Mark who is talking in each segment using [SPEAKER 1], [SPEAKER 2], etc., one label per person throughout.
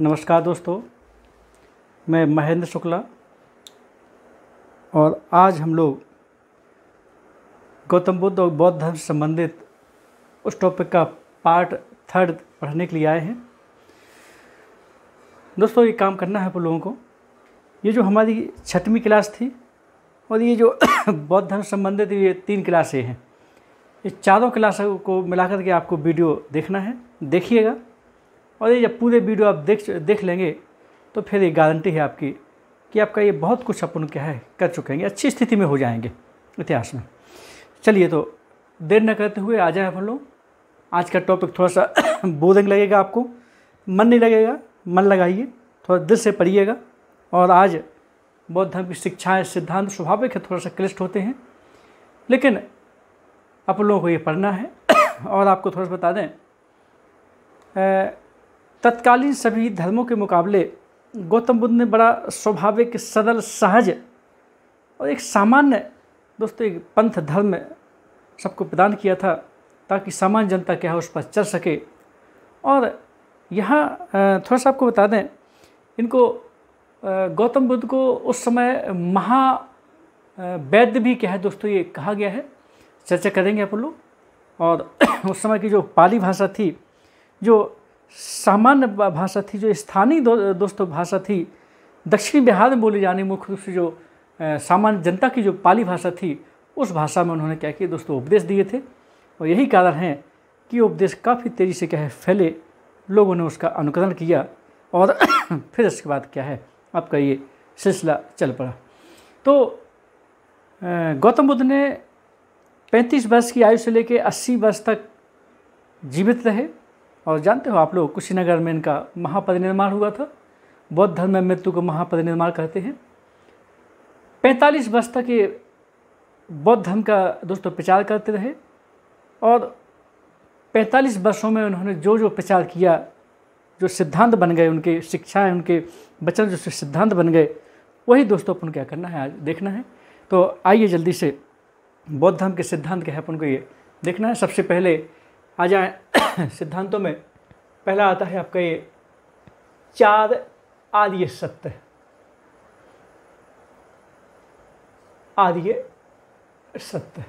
[SPEAKER 1] नमस्कार दोस्तों, मैं महेंद्र शुक्ला और आज हम लोग गौतम बुद्ध और बौद्ध धर्म से संबंधित उस टॉपिक का पार्ट थर्ड पढ़ने के लिए आए हैं। दोस्तों ये काम करना है आप लोगों को। ये जो हमारी छठवीं क्लास थी और ये जो बौद्ध धर्म संबंधित ये तीन क्लासें हैं, ये चारों क्लासों को मिलाकर के आपको वीडियो देखना है। देखिएगा। और ये जब पूरे वीडियो आप देख देख लेंगे तो फिर ये गारंटी है आपकी कि आपका ये बहुत कुछ अपन क्या है, कर चुके हैं अच्छी स्थिति में हो जाएँगे इतिहास में। चलिए तो देर न करते हुए आ जाए अपन लोग। आज का टॉपिक थोड़ा सा बोरिंग लगेगा आपको, मन नहीं लगेगा, मन लगाइए, थोड़ा दिल से पढ़िएगा। और आज बौद्ध धर्म की शिक्षाएँ, सिद्धांत, स्वाभाविक है, थोड़ा सा क्लिष्ट होते हैं। लेकिन आप लोगों को ये पढ़ना है। और आपको थोड़ा सा बता दें तत्कालीन सभी धर्मों के मुकाबले गौतम बुद्ध ने बड़ा स्वाभाविक सरल सहज और एक सामान्य, दोस्तों, एक पंथ धर्म सबको प्रदान किया था ताकि सामान्य जनता क्या है उस पर चल सके। और यहाँ थोड़ा सा आपको बता दें, इनको गौतम बुद्ध को उस समय महा वैद्य भी क्या है दोस्तों, ये कहा गया है। चर्चा करेंगे आप लोग। और उस समय की जो पाली भाषा थी, जो सामान्य भाषा थी जो स्थानीय दो, दोस्तों भाषा थी दक्षिणी बिहार में बोली जाने मुख्य रूप से जो सामान्य जनता की जो पाली भाषा थी उस भाषा में उन्होंने क्या किया? दोस्तों उपदेश दिए थे। और यही कारण है कि उपदेश काफ़ी तेज़ी से क्या है फैले। लोगों ने उसका अनुकरण किया। और फिर इसके बाद क्या है? आपका ये सिलसिला चल पड़ा। तो गौतम बुद्ध ने 35 वर्ष की आयु से लेकर 80 वर्ष तक जीवित रहे। और जानते हो आप लोग कुशीनगर में इनका महापरिनिर्माण हुआ था? बौद्ध धर्म में मृत्यु को महापरिनिर्माण कहते हैं। 45 वर्ष तक ये बौद्ध धर्म का दोस्तों प्रचार करते रहे और 45 वर्षों में उन्होंने जो जो प्रचार किया, जो सिद्धांत बन गए, उनके शिक्षाएँ, उनके वचन जो सिद्धांत बन गए, वही दोस्तों अपन क्या करना है, आज देखना है। तो आइए जल्दी से बौद्ध धर्म के सिद्धांत क्या है अपन को ये देखना है। सबसे पहले आ जाए। सिद्धांतों में पहला आता है आपका ये, चार आर्य सत्य। आर्य सत्य।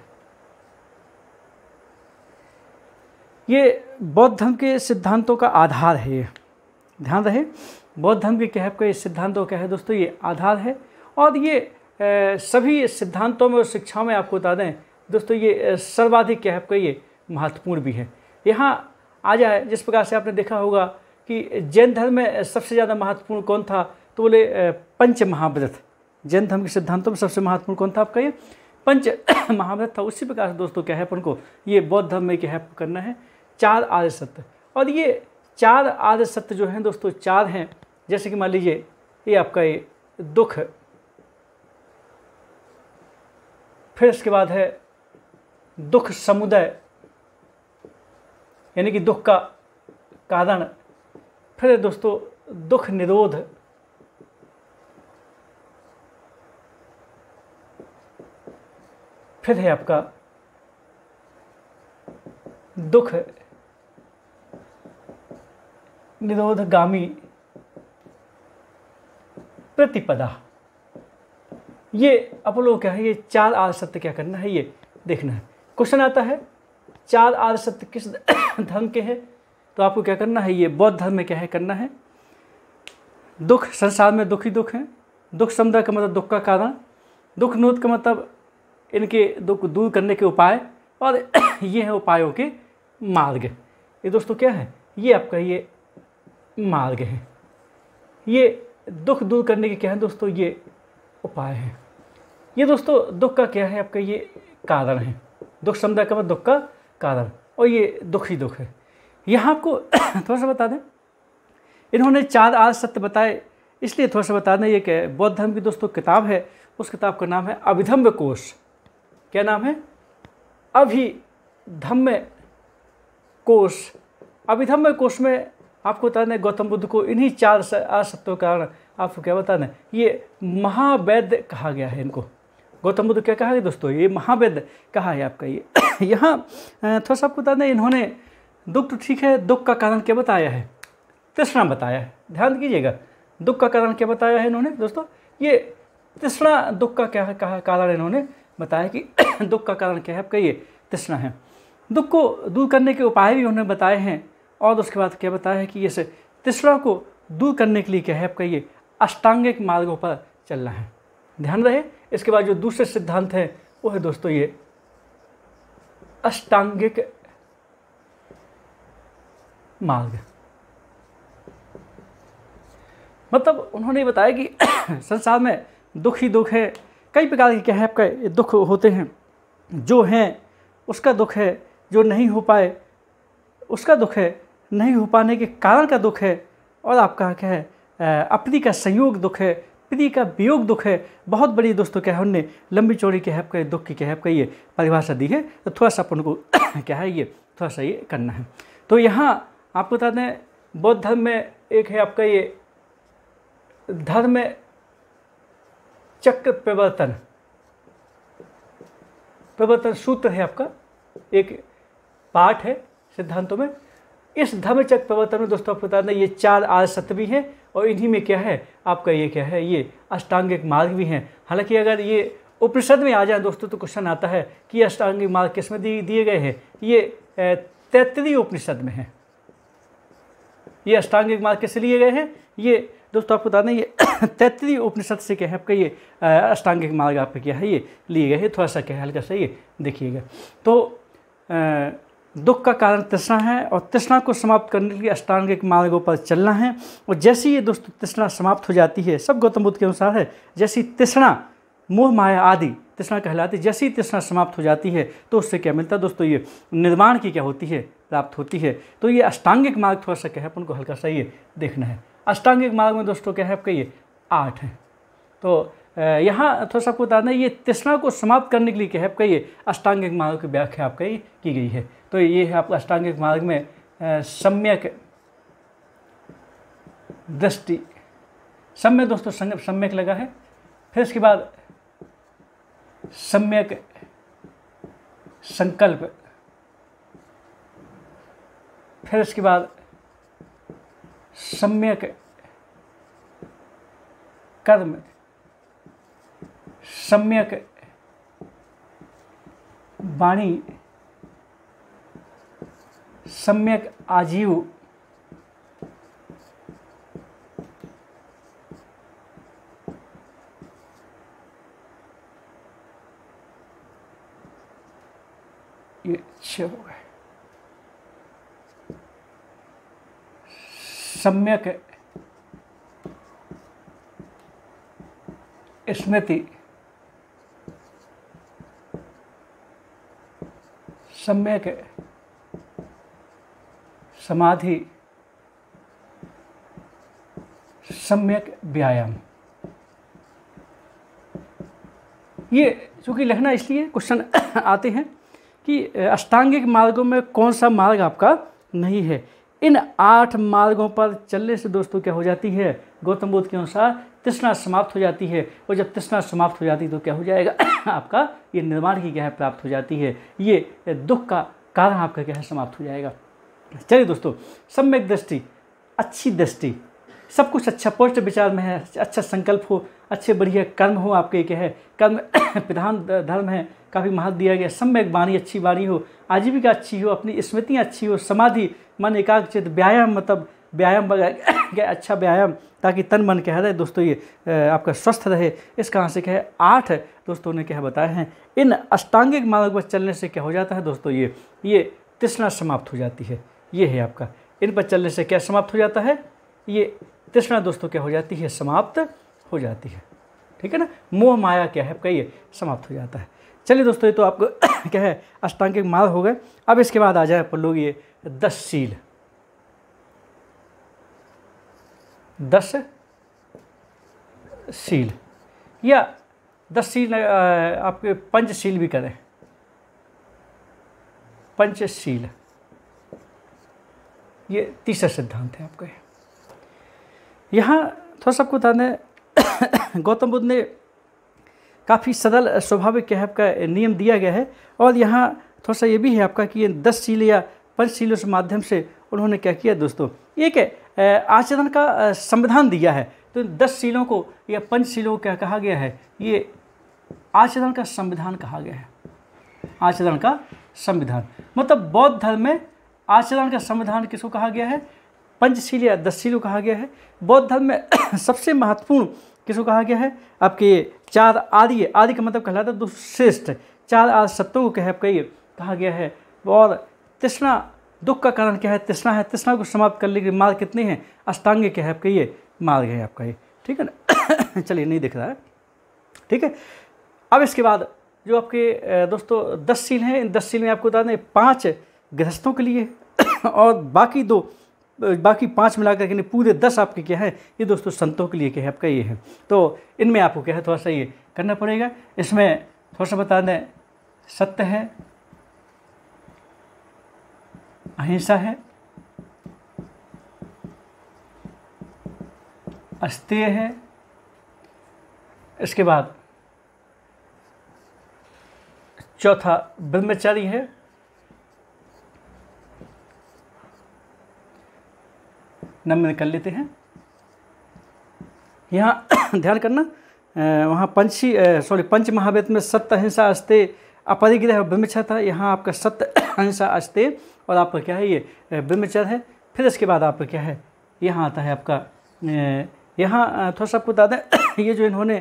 [SPEAKER 1] ये बौद्ध धर्म के सिद्धांतों का आधार है ये। ध्यान रहे, बौद्ध धर्म के क्या है आपका ये सिद्धांतों क्या है दोस्तों ये आधार है। और ये सभी सिद्धांतों में और शिक्षाओं में आपको बता दें, दोस्तों ये सर्वाधिक क्या है आपका ये महत्वपूर्ण भी है। यहाँ आ जाए, जिस प्रकार से आपने देखा होगा कि जैन धर्म में सबसे ज़्यादा महत्वपूर्ण कौन था तो बोले पंच महाव्रत। जैन धर्म के सिद्धांतों में सबसे महत्वपूर्ण कौन था आपका ये? पंच महाव्रत था। उसी प्रकार से दोस्तों, क्या है अपन को ये बौद्ध धर्म में क्या है करना है? चार आर्य सत्य। और ये चार आर्य सत्य जो हैं दोस्तों, चार हैं। जैसे कि मान लीजिए, ये आपका ये दुख। फिर इसके बाद है दुख समुदाय। यानी कि दुख का कारण। फिर दोस्तों, दुख निरोध। फिर है आपका दुख निरोधगामी प्रतिपदा। ये आप क्या है? ये चार आर्य सत्य क्या करना है? ये देखना है। क्वेश्चन आता है चार आर्य सत्य किस धर्म के हैं? तो आपको क्या करना है? ये बौद्ध धर्म में क्या है? करना है। दुख, संसार में दुख दुख है। दुख समुदाय का मतलब दुख का कारण। दुख नोद का मतलब इनके दुख दूर करने के उपाय और ये है उपायों के मार्ग। ये दोस्तों क्या है? ये आपका ये मार्ग है। ये दुख दूर करने के क्या है दोस्तों? ये उपाय है। ये दोस्तों दुख का क्या है? आपका ये कारण है। दुख समुदाय का मतलब दुख का कारण और ये दुख ही दुख है। यहाँ आपको थोड़ा सा बता दें। इन्होंने चार आज सत्य बताए, इसलिए थोड़ा सा बता दें, ये क्या बौद्ध धर्म की दोस्तों किताब है, उस किताब का नाम है अभिधम्य कोश। क्या नाम है? अभिधम्य कोश। अभिधम्य कोश में आपको बता दें, गौतम बुद्ध को इन्हीं चार असत्यों के कारण आपको क्या बता दें? ये महावैद्य कहा गया है इनको। गौतम बुद्ध क्या कहा है दोस्तों? ये महावैद्य कहा है आपका ये। यहाँ थोड़ा सा बता दें इन्होंने दुख तो ठीक है, दुख का कारण क्या बताया है? तृष्णा बताया है। ध्यान कीजिएगा दुख का कारण क्या बताया है इन्होंने? दोस्तों, ये तृष्णा दुख का क्या कहा, कारण इन्होंने बताया कि दुख का कारण क्या है? आपका ये तृष्णा है। दुख को दूर करने के उपाय भी उन्होंने बताए हैं, और उसके बाद क्या बताया है कि इस तृष्णा को दूर करने के लिए क्या है? आपका ये अष्टांगिक मार्गों पर चलना है। ध्यान रहे, इसके बाद जो दूसरे सिद्धांत है, वो है दोस्तों ये अष्टांगिक। मार्ग। मतलब उन्होंने बताया कि संसार में दुख ही दुख है, कई प्रकार के क्या है आपका दुख होते हैं। जो हैं, उसका दुख है, जो नहीं हो पाए, उसका दुख है, नहीं हो पाने के कारण का दुख है, और आपका क्या है अपनी का संयोग दुख है प्रिय का वियोग दुख है। बहुत बड़ी दोस्तों क्या है उनने लंबी चौड़ी क्या है आपका दुख की क्या है। आपका ये परिभाषा दी है। तो थोड़ा सा अपन को क्या है ये? थोड़ा सा ये करना है। तो यहाँ आपको बता दें, बौद्ध धर्म में एक है आपका ये धर्म चक्र प्रवर्तन। प्रवर्तन सूत्र है आपका। एक पाठ है सिद्धांतों में। इस धर्मचक्र प्रवर्तन में दोस्तों आपको बता दें, ये चार आर सत्य भी हैं। और इन्हीं में क्या है? आपका ये क्या है? ये अष्टांगिक मार्ग भी हैं। हालाँकि अगर ये उपनिषद में आ जाए दोस्तों तो क्वेश्चन आता है कि अष्टांगिक मार्ग किसमें दिए गए हैं? ये तैतरी उपनिषद में है। ये अष्टांगिक मार्ग किस लिए गए हैं? ये, दोस्तों, आपको बता दें ये तैतरी उपनिषद से क्या है आपका ये अष्टांगिक मार्ग आपका क्या है? ये लिए गए हैं। थोड़ा सा क्या है, हल्का सा ये देखिएगा। तो दुख का कारण तृष्णा है और तृष्णा को समाप्त करने के लिए अष्टांगिक मार्गों पर चलना है। और जैसी ये दोस्तों तृष्णा समाप्त हो जाती है, सब गौतम बुद्ध के अनुसार है, जैसी तृष्णा, मोह, माया आदि तृष्णा कहलाती जैसी तृष्णा समाप्त हो जाती है तो उससे क्या मिलता है दोस्तों? ये निर्माण की क्या होती है? प्राप्त होती है। तो ये अष्टांगिक मार्ग थोड़ा सा क्या है अपन को, हल्का सा ये देखना है। अष्टांगिक मार्ग में दोस्तों क्या है? आपका ये आठ है। तो यहाँ थोड़ा सा आपको दें, ये तृष्णा को समाप्त करने के लिए क्या है? आपका ये अष्टांगिक मार्ग की व्याख्या आपका ये की गई है। तो ये है आपका अष्टांगिक मार्ग में सम्यक दृष्टि। सम्यक दोस्तों संग सम्यक लगा है। फिर इसके बाद सम्यक संकल्प। फिर इसके बाद सम्यक कर्म। सम्यक वाणी सम्यक आजीव ये छः हो गए। सम्यक स्मृति। सम्यक समाधि, सम्यक व्यायाम। ये चूँकि लिखना इसलिए क्वेश्चन आते हैं कि अष्टांगिक मार्गों में कौन सा मार्ग आपका नहीं है? इन आठ मार्गों पर चलने से दोस्तों क्या हो जाती है? गौतम बुद्ध के अनुसार तृष्णा समाप्त हो जाती है और जब तृष्णा समाप्त हो जाती है तो क्या हो जाएगा? आपका ये निर्माण की क्या है प्राप्त हो जाती है। ये दुख का कारण आपका क्या है समाप्त हो जाएगा। चलिए दोस्तों, सम्यक दृष्टि, अच्छी दृष्टि, सब कुछ अच्छा पोस्ट विचार में है अच्छा संकल्प हो, अच्छे बढ़िया कर्म हो आपके क्या है कर्म प्रधान धर्म है, काफ़ी महत्व दिया गया। सम्यक वाणी, अच्छी वाणी हो, आजीविका अच्छी हो, अपनी स्मृतियाँ अच्छी हो, समाधि, मन एकाग्रचित, व्यायाम मतलब व्यायाम वगैरह अच्छा व्यायाम, ताकि तन मन क्या है दोस्तों, ये आपका स्वस्थ रहे। इस कहाँ से क्या है आठ दोस्तों ने क्या बताए हैं। इन अष्टांगिक मार्ग पर चलने से क्या हो जाता है, दोस्तों, ये ये तृष्णा समाप्त हो जाती है। ये है आपका। इन पर चलने से क्या समाप्त हो जाता है? ये तृष्णा, दोस्तों, क्या हो जाती है? समाप्त हो जाती है। ठीक है ना? मोह माया क्या है आपका ये समाप्त हो जाता है। चलिए, दोस्तों, ये तो आपको क्या है अष्टांगिक मार्ग हो गए। अब इसके बाद आ जाए आप लोग ये दस सील दस सील, या दस सील आपके पंचशील भी करें। पंचशील ये तीसरा सिद्धांत है आपका। यहाँ थोड़ा सबको बता दें गौतम बुद्ध ने काफ़ी सरल, स्वाभाविक क्या है आपका नियम दिया गया है, और यहाँ थोड़ा सा ये भी है आपका कि ये दस सील या पंचशीलों के माध्यम से उन्होंने क्या किया दोस्तों? एक आचरण का संविधान दिया है। तो दस शीलों को, या पंचशीलों को क्या कहा गया है? ये आचरण का संविधान कहा गया है। आचरण का संविधान। मतलब बौद्ध धर्म में आचरण का संविधान किसको कहा गया है? पंचशील या दसशील को कहा गया है। बौद्ध धर्म में सबसे महत्वपूर्ण किसको कहा गया है? आपके चार आदि आदि का मतलब कहलाता है श्रेष्ठ। चार आदि सत्यों को कहे आपका ये कहा गया है। और तृष्णा दुख का कारण क्या है? तृष्णा है। तृष्णा को समाप्त करने के मार्ग कितने हैं? अष्टांग क्या है। आपका ये मार्ग है आपका ये। ठीक है ना? चलिए, नहीं दिख रहा है। ठीक है? अब इसके बाद जो आपके दोस्तों, दस सील हैं। इन दस सील में आपको बता दें, पाँच गृहस्थों के लिए और बाकी दो बाकी पाँच मिलाकर के पूरे दस आपके क्या है? ये दोस्तों, संतों के लिए क्या है? आपका ये है। तो इनमें आपको क्या है? थोड़ा सा ये करना पड़ेगा। इसमें थोड़ा सा बता दें, सत्य है अहिंसा है, अस्तेय है। इसके बाद चौथा ब्रह्मचारी है। नम्र कर लेते हैं। यहाँ ध्यान करना वहाँ पंची सॉरी पंच महावेद में सत्य, अहिंसा अस्ते अपरिग्रह, ब्रह्मचर्य था। यहाँ आपका सत्य, अहिंसा अस्ते और आपका क्या है ये ब्रह्मचर्य है, फिर इसके बाद आपका क्या है, यहाँ आता है आपका यहाँ थोड़ा सा आपको बता दें, ये जो इन्होंने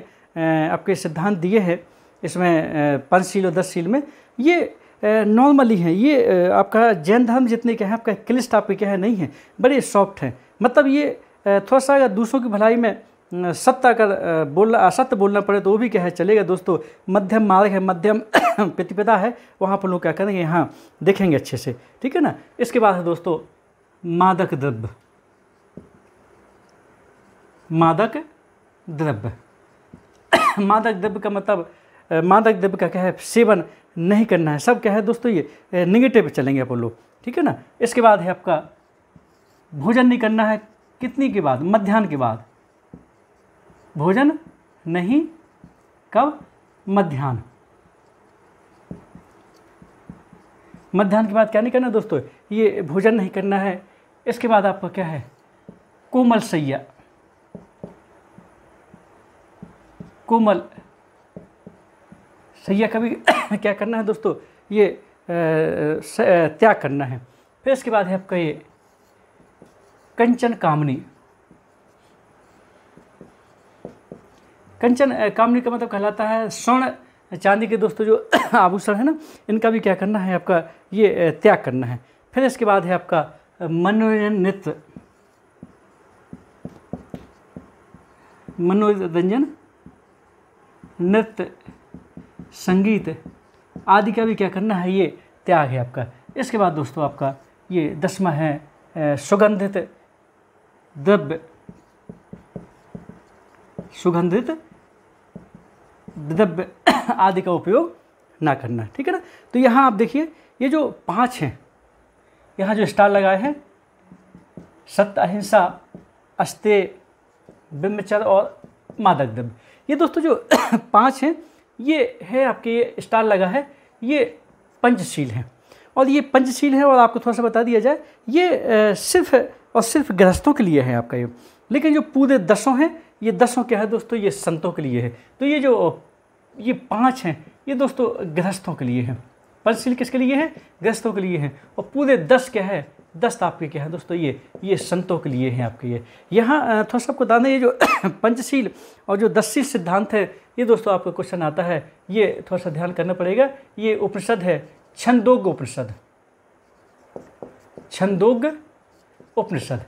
[SPEAKER 1] आपके सिद्धांत दिए हैं, इसमें पंचशील और दस सील में, ये नॉर्मली हैं, ये आपका जैन धर्म जितने क्या है, आपका क्लिस्ट आपके क्या है, नहीं है, बड़े सॉफ्ट हैं मतलब ये थोड़ा सा अगर दूसरों की भलाई में सत्य अगर बोलना, असत्य बोलना पड़े तो वो भी क्या है, चलेगा दोस्तों। मध्यम मार्ग है, मध्यम प्रतिपदा है, वहाँ पर लोग क्या करेंगे, यहाँ देखेंगे अच्छे से, ठीक है ना? इसके बाद है दोस्तों, मादक द्रव्य। मादक द्रव्य। मादक द्रव्य का मतलब मादक द्रव्य का क्या है, सेवन नहीं करना है। सब क्या है दोस्तों, ये निगेटिव चलेंगे अपन लोग, ठीक है ना? इसके बाद है आपका, भोजन नहीं करना है, कितनी के बाद? मध्यान्ह के बाद। भोजन, नहीं, कब मध्यान्ह मध्यान्ह के बाद क्या नहीं करना दोस्तों? ये भोजन नहीं करना है। इसके बाद आपका क्या है? कोमल सैया। कोमल सैया का भी क्या करना है दोस्तों? ये त्याग करना है। फिर इसके बाद है आपका ये कंचन कामनी। कंचन कामनी का मतलब कहलाता है स्वर्ण। चांदी के दोस्तों जो आभूषण है ना, इनका भी क्या करना है आपका, ये त्याग करना है। फिर इसके बाद है आपका मनोरंजन। नृत्य मनोरंजन, नृत्य, संगीत आदि का भी क्या करना है, ये त्याग है आपका। इसके बाद दोस्तों आपका ये दसवा है सुगंधित द्रव्य। सुगंधित द्रव्य आदि का उपयोग ना करना ठीक है ना? तो यहाँ आप देखिए, ये जो पाँच हैं, यहाँ जो स्टार लगाए हैं, सत्य, अहिंसा, अस्ते, ब्रह्मचर्य और मादक द्रव्य। ये दोस्तों जो पाँच हैं, ये है आपके ये स्टार लगा है, ये पंचशील हैं। और ये पंचशील है और आपको थोड़ा सा बता दिया जाए, ये सिर्फ़ और सिर्फ़ गृहस्थों के लिए है आपका ये। लेकिन जो पूरे दसों हैं, ये दसों क्या है दोस्तों? ये संतों के लिए है। तो ये जो ये पाँच हैं। ये दोस्तों गृहस्थों के लिए हैं। पंचशील किसके लिए है? गृहस्थों के लिए है। और पूरे दस क्या है? दस्त आपके क्या है दोस्तों? ये ये संतों के लिए हैं आपके ये। यहाँ थोड़ा सा आपको दाना ये जो पंचशील और जो दसशील सिद्धांत है, ये दोस्तों आपका क्वेश्चन आता है। ये थोड़ा सा ध्यान करना पड़ेगा। ये उपनिषद है, छंदोग उपनिषद। छंदोग उपनिषद।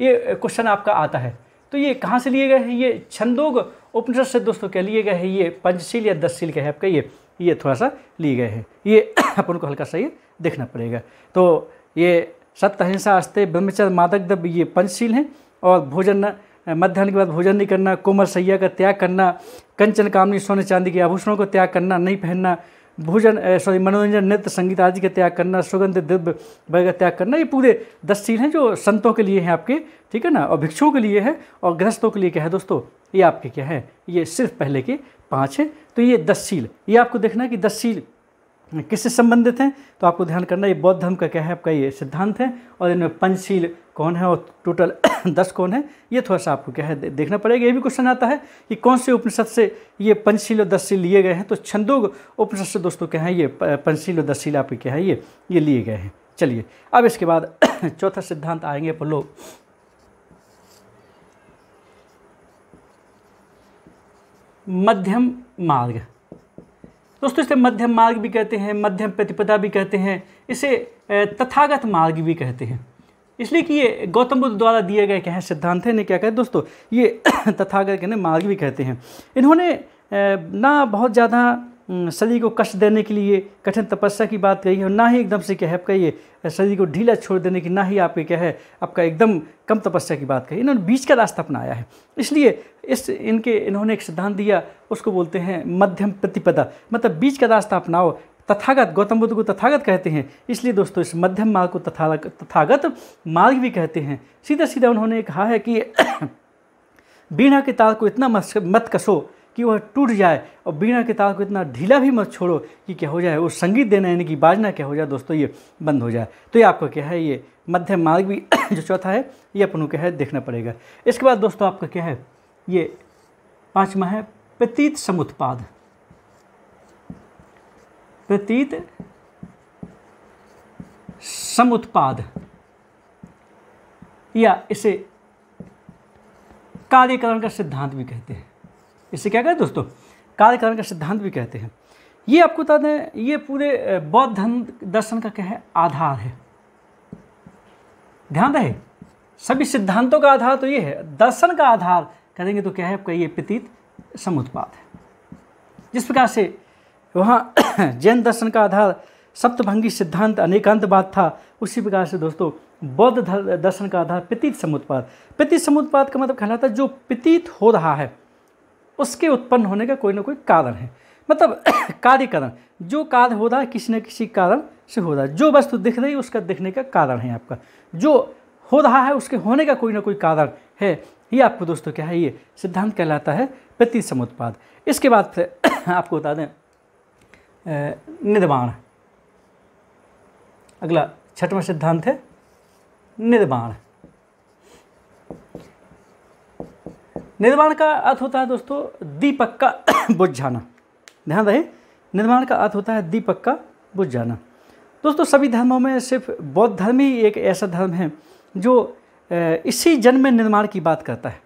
[SPEAKER 1] ये क्वेश्चन आपका आता है। तो ये कहाँ से लिए गए हैं? ये छंदोग उपनिषद से दोस्तों क्या लिए गए हैं? ये पंचशील या दसशील क्या है आपका? ये ये थोड़ा सा लिए गए हैं। ये अपन को हल्का सा ये देखना पड़ेगा। तो ये सत्य अहिंसा अस्ते ब्रह्मचर्य मादक दब ये पंचशील हैं और भोजन, मध्यान्ह के बाद भोजन नहीं करना, कोमल सैया का त्याग करना, कंचन, कामनी, सोने चांदी के आभूषणों को त्याग करना, नहीं पहनना भोजन सॉरी मनोरंजन, नृत्य, संगीत आदि का त्याग करना, सुगंध दिव्य वगैरह का त्याग करना, ये पूरे दस सील हैं जो संतों के लिए हैं आपके, ठीक है ना? और भिक्षुओं के लिए है और गृहस्थों के लिए क्या है दोस्तों? ये आपके क्या है? ये सिर्फ़ पहले के पाँच हैं। तो ये दस सील, ये आपको देखना है कि दस सील किससे संबंधित हैं? तो आपको ध्यान करना ये बौद्ध धर्म का क्या है? आपका ये सिद्धांत है और इनमें पंचशील कौन है और टोटल दस कौन है? ये थोड़ा सा आपको क्या है देखना पड़ेगा। ये भी क्वेश्चन आता है कि कौन से उपनिषद से ये पंचशील और दसशील लिए गए हैं? तो छंदोग उपनिषद से दोस्तों क्या है, ये पंचशील और दसशील आपके क्या है, ये ये लिए गए हैं। चलिए, अब इसके बाद चौथा सिद्धांत आएँगे अपन लोग। मध्यम मार्ग। दोस्तों, इसे मध्यम मार्ग भी कहते हैं, मध्यम प्रतिपदा भी कहते हैं, इसे तथागत मार्ग भी कहते हैं। इसलिए कि ये गौतम बुद्ध द्वारा दिए गए क्या है, सिद्धांत है ने क्या कहे दोस्तों, ये तथागत के मार्ग भी कहते हैं। इन्होंने ना बहुत ज़्यादा शरीर को कष्ट देने के लिए कठिन तपस्या की बात कही है और ना ही एकदम से क्या है आपका ये शरीर को ढीला छोड़ देने की ना ही आपके क्या है आपका एकदम कम तपस्या की बात कही। इन्होंने बीच का रास्ता अपनाया है। इसलिए इस, इनके, इन्होंने एक सिद्धांत दिया, उसको बोलते हैं मध्यम प्रतिपदा। मतलब बीच का रास्ता अपनाओ। तथागत, गौतम बुद्ध को तथागत कहते हैं। इसलिए दोस्तों, इस मध्यम मार्ग को तथागत तथागत मार्ग भी कहते हैं। सीधा सीधा उन्होंने कहा है कि बीणा के ताल को इतना मत कसो कि वह टूट जाए और बीणा के ताल को इतना ढीला भी मत छोड़ो कि क्या हो जाए, वो संगीत देना यानी कि बाजना क्या हो जाए, दोस्तों, ये बंद हो जाए। तो ये आपका क्या है, ये मध्यम मार्ग भी जो चौथा है, ये अपन क्या है, देखना पड़ेगा। इसके बाद, दोस्तों, आपका क्या है, ये पाँचवा है, प्रतीत समुत्पाद। प्रतीत समुत्पाद। या इसे कार्यकरण का सिद्धांत भी कहते हैं। इसे क्या कहते दोस्तों? कार्यकरण का सिद्धांत भी कहते हैं। ये आपको बता दें, ये पूरे बौद्ध धर्म दर्शन का क्या है? आधार है। ध्यान रहे, सभी सिद्धांतों का आधार तो ये है, दर्शन का आधार करेंगे तो क्या है? आपका ये प्रतीत समुत्पाद है। जिस प्रकार से वहाँ जैन दर्शन का आधार, सप्तभंगी सिद्धांत अनेकांतवाद था, उसी प्रकार से दोस्तों, बौद्ध दर्शन का आधार प्रतीत समुत्पाद प्रतीत समुत्पाद का मतलब कहलाता है जो प्रतीत हो रहा है। उसके उत्पन्न होने का कोई ना कोई कारण है। मतलब कार्यकरण, जो कार्य हो रहा है, किसी न किसी कारण से हो रहा है। जो वस्तु दिख रही है, उसका दिखने का कारण है आपका। जो हो रहा है, उसके होने का कोई ना कोई कारण है। ये आपको दोस्तों, क्या है, ये सिद्धांत कहलाता है प्रति समुत्पाद। इसके बाद फिर आपको बता दें निर्माण। अगला छठवां सिद्धांत है, निर्माण। निर्माण का अर्थ होता है दोस्तों, दीपक का बुझ जाना। ध्यान रहे, निर्माण का अर्थ होता है दीपक का बुझ जाना। दोस्तों, सभी धर्मों में सिर्फ़ बौद्ध धर्म ही एक ऐसा धर्म है जो इसी जन्म में निर्माण की बात करता है।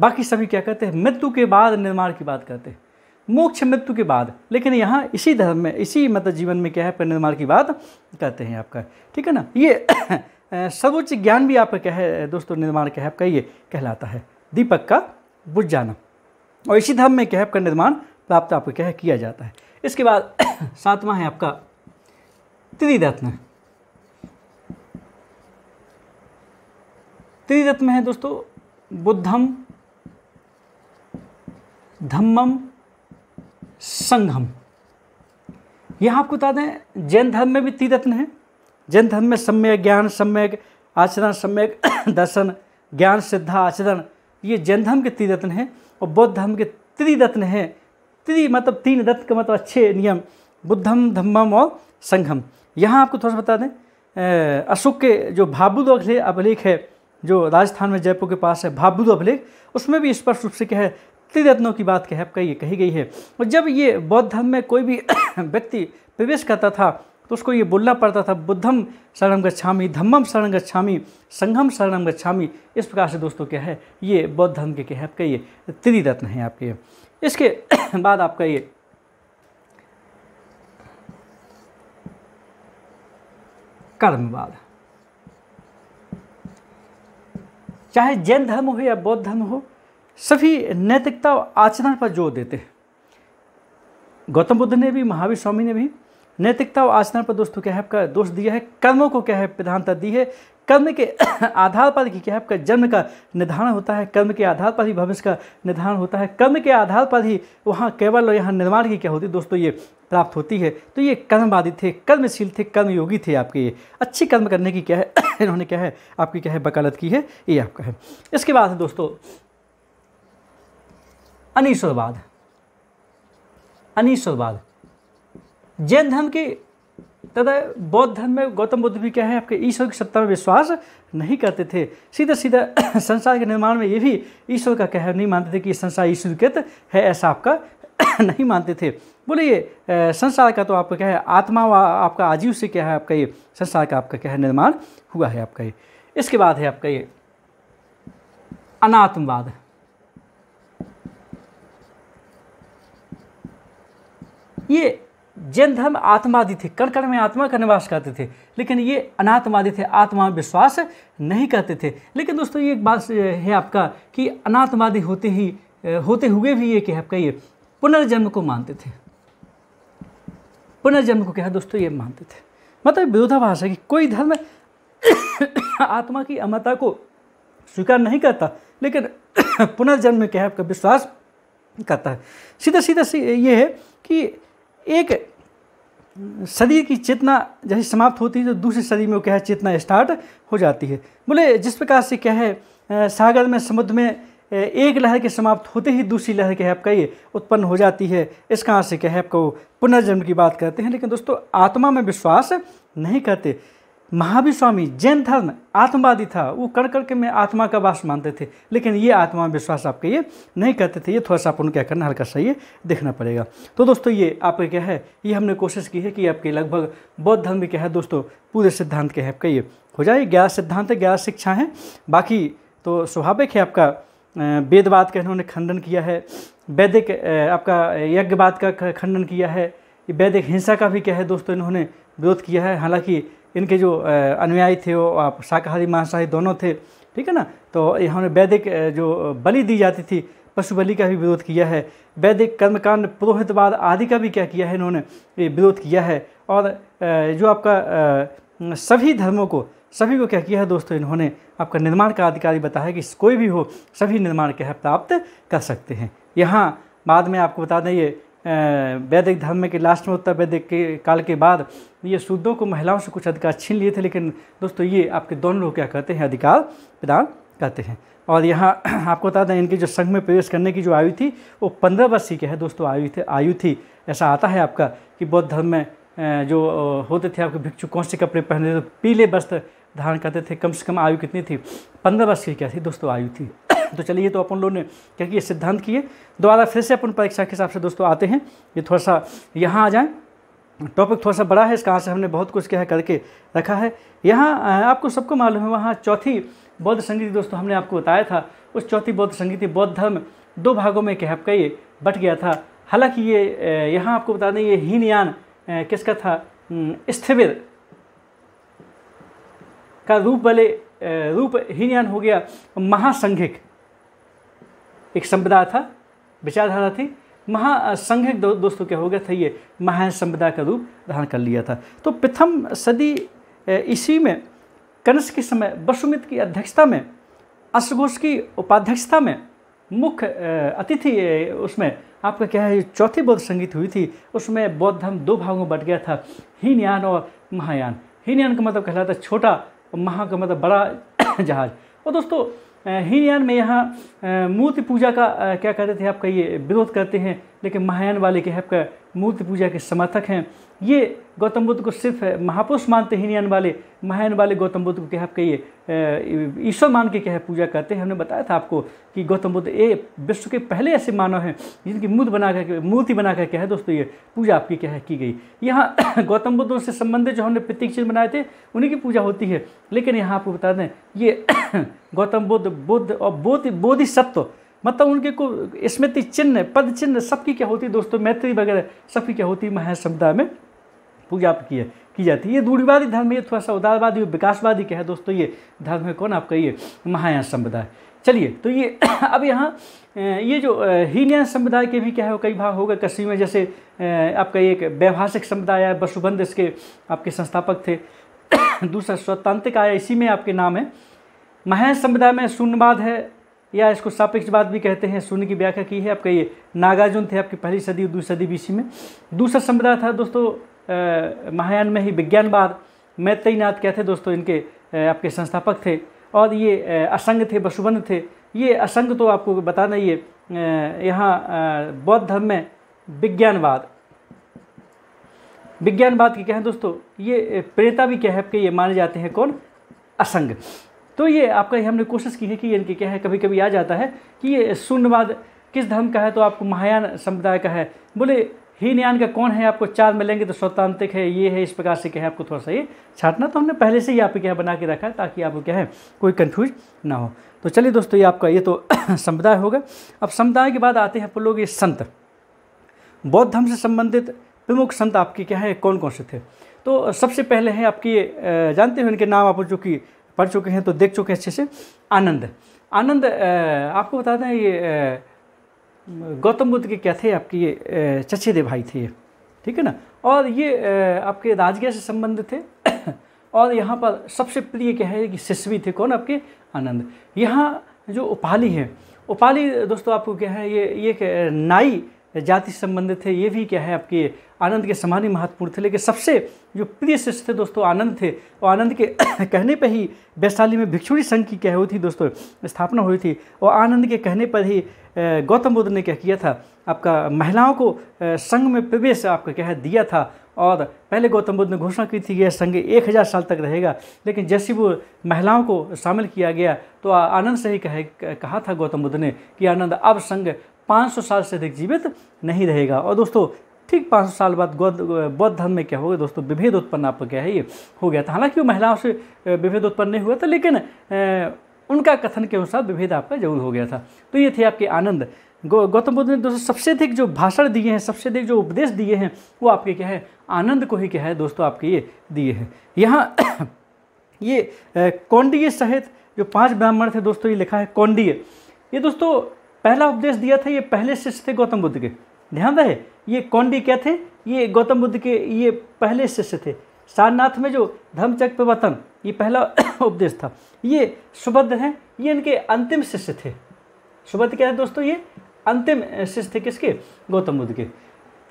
[SPEAKER 1] बाकी सभी क्या कहते हैं? मृत्यु के बाद निर्माण की बात करते हैं। मोक्ष मृत्यु के बाद, लेकिन यहाँ इसी धर्म में, इसी मतलब जीवन में क्या है? पर निर्माण की बात करते हैं आपका। ठीक है ना? ये सर्वोच्च ज्ञान भी आपका क्या है दोस्तों, निर्माण क्या है आपका ये कहलाता है। दीपक का बुझ जाना। और इसी धर्म में क्या है आपका निर्माण प्राप्त आपको क्या है किया जाता है। इसके बाद सातवां है आपका त्रिरत्न त्रिरत्न है दोस्तों, बुद्धम, धम्मम, संघम। यहाँ आपको बता दें, जैन धर्म में भी त्रिरत्न है। जैन धर्म में सम्यक, ज्ञान सम्यक, आचरण सम्यक, दर्शन, ज्ञान, सिद्धा, आचरण ये जैन धर्म के त्रिरत्न हैं और बौद्ध धर्म के त्रिरत्न हैं। त्रि मतलब तीन रत्न का मतलब अच्छे नियम, बुद्धम, धम्मम और संघम। यहाँ आपको थोड़ा सा बता दें अशोक के जो भाबुद अभिलेख है, जो राजस्थान में जयपुर के पास है भाबुद अभिलेख, उसमें भी स्पष्ट रूप से क्या है त्रिरत्नों की बात कह, कही गई है। और जब ये बौद्ध धर्म में कोई भी व्यक्ति प्रवेश करता था तो उसको ये बोलना पड़ता था, बुद्धम शरणम गच्छामी धम्मम शरण गच्छामी संघम शरणम गच्छामी। इस प्रकार से दोस्तों क्या है, ये बौद्ध धर्म के क्या है आपका ये त्रिरत्न है आपके। इसके बाद आपका ये कर्मवाद। चाहे जैन धर्म हो या बौद्ध धर्म हो, सभी नैतिकता और आचरण पर ज़ोर देते हैं। गौतम बुद्ध ने भी, महावीर स्वामी ने भी नैतिकता और आचरण पर दोस्तों क्या है आपका दोष दिया है, कर्मों को क्या है प्रधानता दी है। कर्म के आधार पर ही क्या है आपका जन्म का निर्धारण होता है, कर्म के आधार पर ही भविष्य का निर्धारण होता है। कर्म के आधार पर ही वहाँ केवल और यहाँ निर्माण की क्या होती है दोस्तों, ये प्राप्त होती है। तो ये कर्मवादी थे, कर्मशील थे, कर्मयोगी थे आपके ये। अच्छी कर्म करने की क्या है? इन्होंने क्या है? आपकी क्या है? वकालत की है, ये आपका है। इसके बाद दोस्तों अनिश्वरवाद अनिश्वरवाद जैन धर्म के, तथा बौद्ध धर्म में गौतम बुद्ध भी क्या है, आपके ईश्वर की सत्ता में विश्वास नहीं करते थे। सीधा सीधा संसार के निर्माण में ये भी ईश्वर का कह नहीं मानते थे कि संसार ईश्वर कृत है, ऐसा आपका नहीं मानते थे। बोले ये संसार का तो आपका क्या है, आत्मा व, आपका आजीव से क्या है आपका ये, संसार का आपका क्या है, निर्माण हुआ है आपका ये। इसके बाद है आपका ये, अनात्मवाद। ये जैन धर्म आत्मादि थे कण कण में आत्मा का निवास करते थे, लेकिन ये अनात्मादि थे, आत्मा विश्वास नहीं करते थे। लेकिन दोस्तों, ये एक बात है आपका कि अनात्मादि होते ही, होते हुए भी ये क्या आपका ये पुनर्जन्म को मानते थे। पुनर्जन्म को क्या दोस्तों ये मानते थे? मतलब विरोधाभास है कि कोई धर्म आत्मा की अमरता को स्वीकार नहीं करता, लेकिन पुनर्जन्म क्या है आपका विश्वास करता है। सीधा सीधा ये है कि एक सदी की चेतना जैसे समाप्त होती है तो दूसरी सदी में वो क्या है, चेतना स्टार्ट हो जाती है। बोले, जिस प्रकार से क्या है सागर में, समुद्र में एक लहर के समाप्त होते ही दूसरी लहर क्या है, आपका ये उत्पन्न हो जाती है। इस कहाँ से क्या है, आपको पुनर्जन्म की बात करते हैं। लेकिन दोस्तों, आत्मा में विश्वास नहीं करते। महावीर स्वामी जैन धर्म आत्मवादी था, वो कण कण के में आत्मा का वास मानते थे, लेकिन ये आत्मा विश्वास आपके ये नहीं करते थे, ये थोड़ा सा अपन क्या करना हल्का सा ये देखना पड़ेगा। तो दोस्तों, ये आपका क्या है, ये हमने कोशिश की है कि आपके लगभग बौद्ध धर्म क्या है दोस्तों, पूरे सिद्धांत के है आपका ये हो जाए ग्यारह सिद्धांत है ग्यारह शिक्षा हैं। बाकी तो स्वाभाविक है आपका वेदवाद का इन्होंने खंडन किया है, वैदिक आपका यज्ञवाद का खंडन किया है वैदिक हिंसा का भी क्या है दोस्तों, इन्होंने विरोध किया है। हालाँकि इनके जो अनुयायी थे वो, आप शाकाहारी, मांसाहारी दोनों थे, ठीक है ना? तो इन्होंने वैदिक जो बलि दी जाती थी पशु बलि का भी विरोध किया है। वैदिक कर्मकांड, पुरोहितवाद आदि का भी क्या किया है इन्होंने विरोध किया है। और जो आपका सभी धर्मों को, सभी को क्या किया है दोस्तों इन्होंने, आपका निर्माण का अधिकारी बताया कि कोई भी हो, सभी निर्माण है प्राप्त कर सकते हैं। यहाँ बाद में आपको बता दें, ये वैदिक धर्म के लास्ट में उत्तर वैदिक के काल के बाद ये शुद्धों को महिलाओं से कुछ अधिकार छीन लिए थे, लेकिन दोस्तों ये आपके दोनों लोग क्या कहते हैं, अधिकार प्रदान करते हैं। और यहाँ आपको बता दें, इनकी जो संघ में प्रवेश करने की जो आयु थी, वो पंद्रह वर्ष की क्या है दोस्तों, आयु थे, आयु थी। ऐसा आता है आपका कि बौद्ध धर्म में जो होते थे आपके भिक्षु कौन से कपड़े पहने थे, पीले वस्त्र धारण करते थे, कम से कम आयु कितनी थी, पंद्रह वर्ष की क्या थी दोस्तों, आयु थी। तो चलिए तो अपन लोगों ने क्या किया, सिद्धांत किए। दोबारा फिर से अपन परीक्षा के हिसाब से दोस्तों आते हैं। ये थोड़ा सा यहाँ आ जाएँ। टॉपिक थोड़ा सा बड़ा है इस कहाँ से हमने बहुत कुछ क्या करके रखा है। यहाँ आपको सबको मालूम है, वहाँ चौथी बौद्ध संगीति दोस्तों हमने आपको बताया था। उस चौथी बौद्ध संगीति, बौद्ध धर्म दो भागों में क्या आपका ये बट गया था। हालाँकि ये यहाँ आपको बता दें, ये हीनयान किसका था? स्थिविर का रूप वाले रूप हीनयान हो गया महासंघिक। एक संप्रदाय था विचारधारा थी। महासंघिक दो, दोस्तों क्या हो गया था ये महान संप्रदाय का रूप धारण कर लिया था। तो प्रथम सदी इसी में कनस के समय वसुमित की अध्यक्षता में अश्वघोष की उपाध्यक्षता में मुख्य अतिथि उसमें आपका क्या है चौथी बौद्ध संगीत हुई थी उसमें बौद्ध धर्म दो भागों में बट गया था हीनयान और महायान। हीनयान का मतलब कहलाता छोटा और महा का मतलब बड़ा जहाज़। और दोस्तों हीनयान में यहाँ मूर्ति पूजा का क्या कहते थे आपका ये विरोध करते हैं, लेकिन महायान वाले के आपका मूर्ति पूजा के समर्थक हैं। ये गौतम बुद्ध को सिर्फ़ महापुरुष मानते ही हीनयान वाले महायान वाले गौतम बुद्ध को क्या आपका ये ईश्वर मान के क्या है पूजा करते हैं? हमने बताया था आपको कि गौतम बुद्ध, ए, विश्व के पहले ऐसे मानव हैं जिनकी मूर्ति बना कर मूर्ति बना कर क्या है दोस्तों, ये पूजा आपकी क्या है, की गई। यहाँ गौतम बुद्ध से संबंधित जो हमने प्रतीक चिन्ह बनाए थे, उन्हीं की पूजा होती है। लेकिन यहाँ आपको बता दें, ये गौतम बुद्ध बुद्ध और बोध बोधि बोधिसत्व मतलब उनके को स्मृति चिन्ह, पद चिन्ह सबकी क्या होती है दोस्तों, मैत्री वगैरह सबकी क्या होती है महान समुदाय में? पूजा की की जाती है। ये रूढ़ीवादी धर्म ये थोड़ा सा उदारवादी विकासवादी क्या है दोस्तों, ये धर्म है, कौन आपका ये महायान समुदाय चलिए तो ये अब यहाँ ये जो हीनयान समुदाय के भी क्या है कई भाग होगा कश्मीर में जैसे आपका एक वैभाषिक समुदाय है वसुबंध इसके आपके संस्थापक थे। दूसरा, स्वतांत्रिक आया, इसी में आपके नाम है। महायान समुदाय में शून्यवाद है, या इसको सापेक्षवाद भी कहते हैं, शून्य की व्याख्या की है। आपका ये नागार्जुन थे, आपकी पहली सदी दूसरी सदी बीसी में। दूसरा समुदाय था, दोस्तों महायान में ही विज्ञानवाद मैत्रीनाथ क्या थे दोस्तों? इनके आपके संस्थापक थे। और ये असंग थे, वसुबंध थे। ये असंग तो आपको बताना ये यहाँ बौद्ध धर्म में विज्ञानवाद विज्ञानवाद की कहें दोस्तों? ये प्रेता भी क्या है आपके? ये माने जाते हैं कौन? असंग। तो ये आपका ये हमने कोशिश की है कि इनके क्या है कभी कभी आ जाता है कि ये शून्यवाद किस धर्म का है? तो आपको महायान समुदाय का है। बोले ही न्यान का कौन है, आपको चार मिलेंगे तो स्वतांत्रिक है, ये है, इस प्रकार से क्या है आपको थोड़ा सा। ये छाटना तो हमने पहले से ही आप क्या बना के रखा है ताकि आपको क्या है कोई कन्फ्यूज़ ना हो। तो चलिए दोस्तों, ये आपका, ये तो समुदाय होगा। अब समुदाय के बाद आते हैं लोग, ये संत। बौद्ध धर्म से संबंधित प्रमुख संत आपके क्या है कौन कौन से थे? तो सबसे पहले हैं आपकी जानते हो इनके नाम आप जो कि पढ़ चुके हैं तो देख चुके हैं अच्छे से। आनंद। आनंद आपको बता दें, ये गौतम बुद्ध के क्या थे? आपके चचेरे भाई थे ठीक है ना? और ये आपके राजगीय से संबंधित थे। और यहाँ पर सबसे प्रिय क्या है कि शिष्यवी थे कौन आपके? आनंद। यहाँ जो उपाली है, उपाली दोस्तों आपको क्या है? ये ये नाई जाति से संबंधित थे, ये भी क्या है आपके आनंद के समान ही महत्वपूर्ण थे। लेकिन सबसे जो प्रिय शिष्य थे दोस्तों, आनंद थे। और आनंद के कहने पर ही वैशाली में भिक्षुड़ी संघ की क्या हुई थी दोस्तों, स्थापना हुई थी। और आनंद के कहने पर ही गौतम बुद्ध ने क्या किया था, आपका महिलाओं को संघ में प्रवेश आपका क्या है, दिया था। और पहले गौतम बुद्ध ने घोषणा की थी कि यह संघ एक हज़ार साल तक रहेगा। लेकिन जैसे वो महिलाओं को शामिल किया गया तो आनंद से ही कहे, कहा था गौतम बुद्ध ने कि आनंद, अब संघ 500 साल से अधिक जीवित नहीं रहेगा। और दोस्तों, ठीक 500 साल बाद बौद्ध धर्म में क्या हो गया दोस्तों, विभेद उत्पन्न आपको क्या है? ये हो गया था। हालाँकि वो महिलाओं से विभेद उत्पन्न नहीं हुआ था, लेकिन उनका कथन के अनुसार विभेद आपका ज़रूर हो गया था। तो ये थे आपके आनंद। गौतम बुद्ध ने दोस्तों, सबसे अधिक जो भाषण दिए हैं, सबसे अधिक जो उपदेश दिए हैं, वो आपके क्या है? आनंद को ही क्या है दोस्तों, आपके ये दिए हैं। यहाँ ये कौंडीय सहित जो पाँच ब्राह्मण थे दोस्तों, ये लिखा है कौंडीय। ये दोस्तों पहला उपदेश दिया था, ये पहले शिष्य थे गौतम बुद्ध के। ध्यान रहे, ये कौंडी क्या थे? ये गौतम बुद्ध के, ये पहले शिष्य थे। सारनाथ में जो धर्मचक्र प्रवर्तन, ये पहला उपदेश था। ये सुभद्र हैं, ये इनके अंतिम शिष्य थे। सुभद्र क्या है दोस्तों, ये अंतिम शिष्य थे किसके? गौतम बुद्ध के।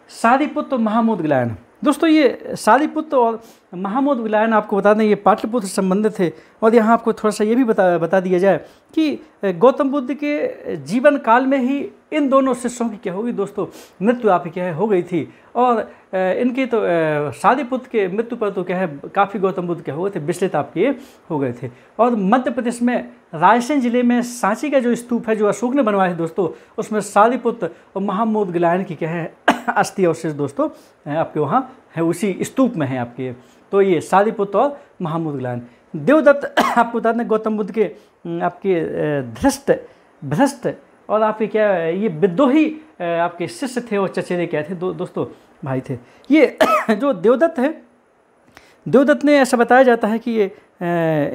[SPEAKER 1] सारीपुत्र महामोद गिलायन दोस्तों, ये सारीपुत्र और महामोद विलायन आपको बता दें, ये पाटलिपुत्र संबंधित थे। और यहाँ आपको थोड़ा सा ये भी बता बता दिया जाए कि गौतम बुद्ध के जीवन काल में ही इन दोनों शिष्यों की क्या होगी दोस्तों? मृत्यु आप क्या है, हो गई थी। और इनके तो सारीपुत्र के मृत्यु पर तो क्या है, काफ़ी गौतम बुद्ध क्या हुए थे, विचलित आपके हो गए थे। और मध्य प्रदेश में रायसेन ज़िले में सांची का जो स्तूप है, जो अशोक ने बनवाया है दोस्तों, उसमें सारीपुत्र और महामोद गिलायन की क्या है अस्थि अवशेष दोस्तों आपके वहाँ है, उसी स्तूप में है आपके। तो ये सारीपुत्र और महामूद गिलान। देवदत्त, आपको बता दें, गौतम बुद्ध के आपके धृष्ट, भ्रष्ट, और आपके क्या, ये विद्रोही आपके शिष्य थे और चचेरे क्या थे, दो, दोस्तों, भाई थे। ये जो देवदत्त है, देवदत्त ने ऐसा बताया जाता है कि ये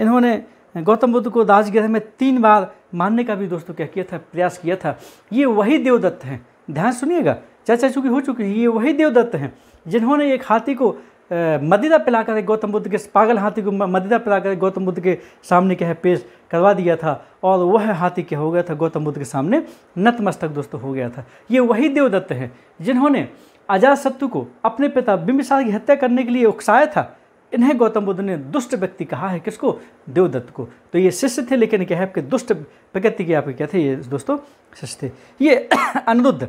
[SPEAKER 1] इन्होंने गौतम बुद्ध को राजगृह में तीन बार मारने का भी दोस्तों क्या किया था, प्रयास किया था। ये वही देवदत्त हैं। ध्यान सुनिएगा चर्चा चूँकि हो चुकी है, ये वही देवदत्त हैं, जिन्होंने एक हाथी को मदिदा पिलाकर गौतम बुद्ध के, पागल हाथी को मदिदा पिलाकर गौतम बुद्ध के सामने क्या है, पेश करवा दिया था, और वह हाथी क्या हो गया था, गौतम बुद्ध के सामने नतमस्तक दोस्तों हो गया था। ये वही देवदत्त हैं, जिन्होंने अजात शत्रु को अपने पिता बिंबिसार की हत्या करने के लिए उकसाया था। इन्हें गौतम बुद्ध ने दुष्ट व्यक्ति कहा है, किसको? देवदत्त को। तो ये शिष्य थे, लेकिन क्या है आपके दुष्ट प्रकृति के आपके क्या थे, ये दोस्तों, शिष्य थे। ये अनिरुद्ध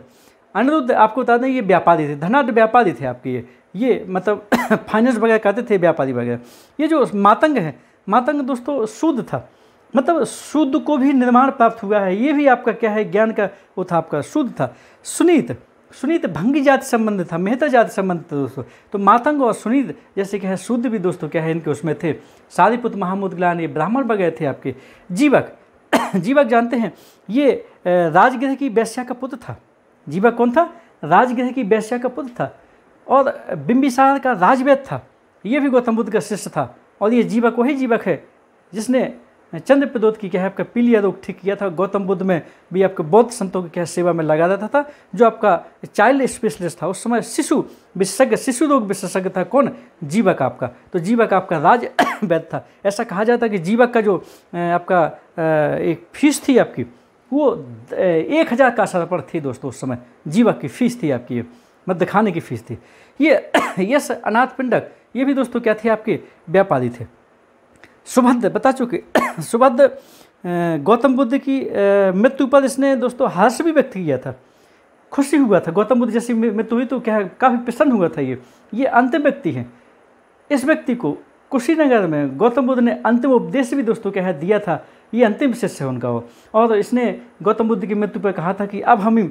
[SPEAKER 1] अनिरुद्ध, आपको बता दें, ये व्यापारी थे धनाढ़ व्यापारी थे आपके ये। ये मतलब फाइनेंस वगैरह करते थे व्यापारी वगैरह। ये जो मातंग है, मातंग दोस्तों, शुद्ध था। मतलब शुद्ध को भी निर्माण प्राप्त हुआ है, ये भी आपका क्या है, ज्ञान का वो था आपका, शुद्ध था। सुनीत सुनीत भंगी जाति संबंध था, मेहता जाति संबंध था दोस्तों। तो मातंग और सुनीत, जैसे क्या है, शुद्ध भी दोस्तों, क्या है, इनके उसमें थे। सारीपुत्र महामुद, गिलान ये ब्राह्मण वगैरह थे आपके। जीवक जीवक जानते हैं, ये राजगृह की वैश्या का पुत्र था। जीवक कौन था? राजगृह की वैश्या का पुत्र था। और बिंबिसार का राजवैद था। ये भी गौतम बुद्ध का शिष्य था। और ये जीवक वही जीवक है। जिसने चंद्र प्रदोत की क्या है आपका पीलिया रोग ठीक किया था। गौतम बुद्ध में भी आपके बौद्ध संतों की क्या सेवा में लगा रहता था। जो आपका चाइल्ड स्पेशलिस्ट था, उस समय शिशु विशेषज्ञ, शिशु रोग विशेषज्ञ था कौन? जीवक आपका। तो जीवक आपका राज वैद था। ऐसा कहा जाता कि जीवक का जो आपका एक फ़ीस थी आपकी वो एक हज़ार का सरपड़ थी दोस्तों उस समय। जीवक की फ़ीस थी आपकी मतलब दिखाने की फ़ीस थी। ये यश अनाथ पिंडक, ये भी दोस्तों क्या थे आपके? व्यापारी थे। सुभद्र बता चुके सुभद्र गौतम बुद्ध की मृत्यु पर इसने दोस्तों हर्ष भी व्यक्त किया था। खुशी हुआ था। गौतम बुद्ध जैसी मृत्यु हुई तो क्या, काफ़ी प्रसन्न हुआ था ये। ये अंतिम व्यक्ति हैं। इस व्यक्ति को कुशीनगर में गौतम बुद्ध ने अंतिम उपदेश भी दोस्तों क्या है दिया था। ये अंतिम शिष्य है उनका वो। और इसने गौतम बुद्ध की मृत्यु पर कहा था कि अब हम ही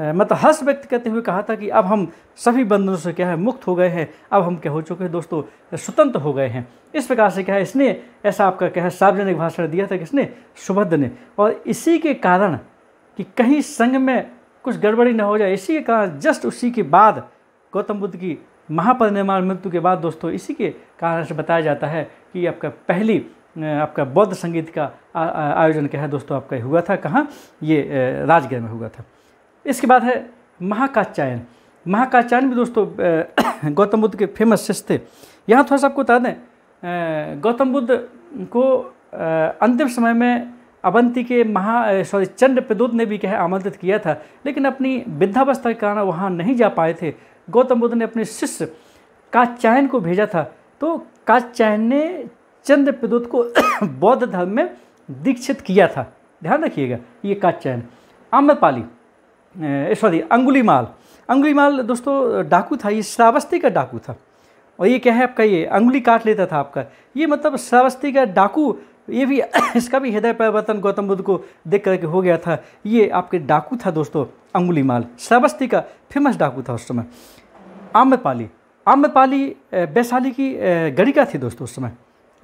[SPEAKER 1] मतलब हर्ष व्यक्त करते हुए कहा था कि अब हम सभी बंधनों से क्या है, मुक्त हो गए हैं, अब हम क्या हो चुके हैं? दोस्तों, स्वतंत्र हो गए हैं। इस प्रकार से क्या है, इसने ऐसा आपका क्या है, सार्वजनिक भाषण दिया था किसने सुभद्र ने। और इसी के कारण कि कहीं संघ में कुछ गड़बड़ी न हो जाए, इसी के कारण, जस्ट उसी के बाद गौतम बुद्ध की महापरिनिर्माण मृत्यु के बाद, दोस्तों, इसी के कारण से बताया जाता है कि आपका पहली आपका बौद्ध संगीत का आयोजन क्या है दोस्तों? आपका हुआ था कहाँ? ये राजगृह में हुआ था। इसके बाद है महाकाचायन महाकाचायन भी दोस्तों गौतम बुद्ध के फ़ेमस शिष्य थे। यहाँ थोड़ा सा आपको बता दें गौतम बुद्ध को अंतिम समय में अवंती के महा सॉरी चंड प्रदूत ने भी क्या आमंत्रित किया था। लेकिन अपनी वृद्धावस्था के कारण वहाँ नहीं जा पाए थे। गौतम बुद्ध ने अपने शिष्य काचायन को भेजा था। तो काचायन ने चंद्र प्रदूत को बौद्ध धर्म में दीक्षित किया था। ध्यान रखिएगा, ये काचायन आम्रपाली सॉरी अंगुलीमाल। अंगुलीमाल, दोस्तों, डाकू था, ये श्रावस्ती का डाकू था। और ये क्या है आपका, ये अंगुली काट लेता था आपका। ये मतलब श्रावस्ती का डाकू, ये भी इसका भी हृदय परिवर्तन गौतम बुद्ध को देख करके हो गया था। ये आपके डाकू था, दोस्तों अंगुली माल श्रावस्ती का फ़ेमस डाकू था उस समय। आम्रपाली आम्रपाली वैशाली की गणिका थी, दोस्तों, उस समय।